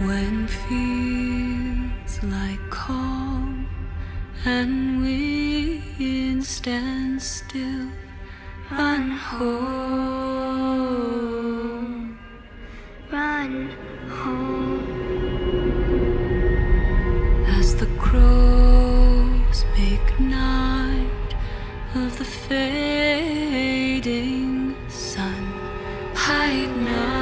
When fields lie calm and winds stand still, run home, run home. As the crows make night of the fading sun, hide now.